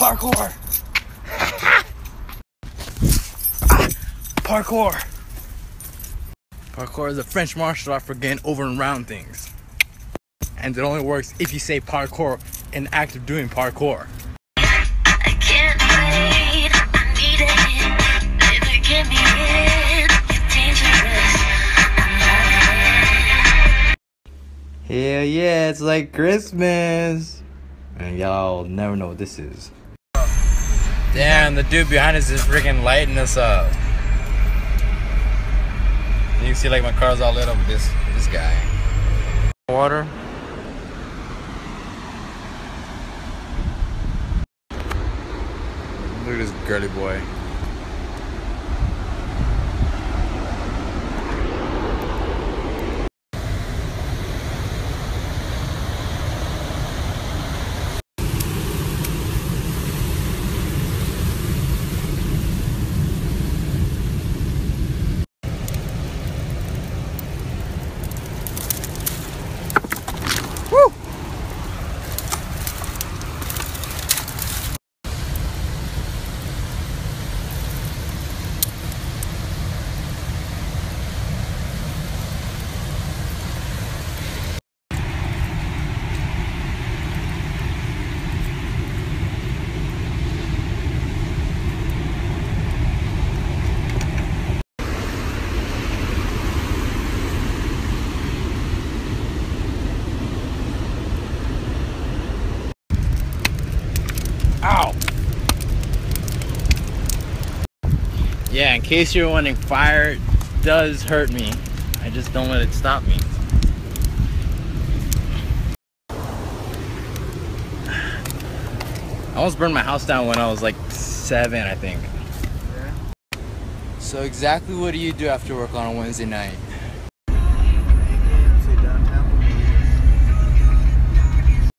Parkour! Parkour! Parkour is a French martial art for getting over and around things. And it only works if you say parkour in the act of doing parkour. I can't wait. I need it. Baby, give me it. It's dangerous. I'm loving it. Hell yeah, it's like Christmas! And y'all never know what this is. Damn, the dude behind us is freaking lighting us up. You can see like my car's all lit up with this this guy. Water. Look at this girly boy. Ow! Yeah, in case you're wondering, fire does hurt me. I just don't let it stop me. I almost burned my house down when I was like seven, I think. So exactly what do you do after work on a Wednesday night?